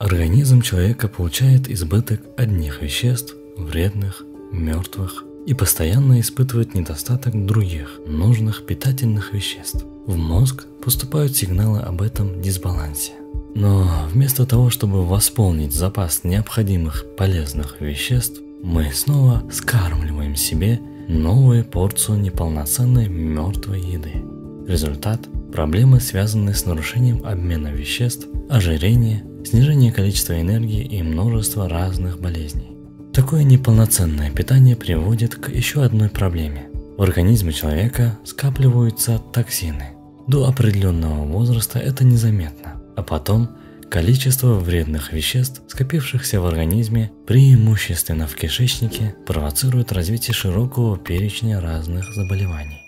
Организм человека получает избыток одних веществ, вредных, мертвых, и постоянно испытывает недостаток других, нужных питательных веществ. В мозг поступают сигналы об этом дисбалансе. Но вместо того, чтобы восполнить запас необходимых полезных веществ, мы снова скармливаем себе новую порцию неполноценной мертвой еды. Результат – проблемы, связанные с нарушением обмена веществ, ожирение, снижение количества энергии и множество разных болезней. Такое неполноценное питание приводит к еще одной проблеме. В организме человека скапливаются токсины. До определенного возраста это незаметно, а потом количество вредных веществ, скопившихся в организме, преимущественно в кишечнике, провоцирует развитие широкого перечня разных заболеваний.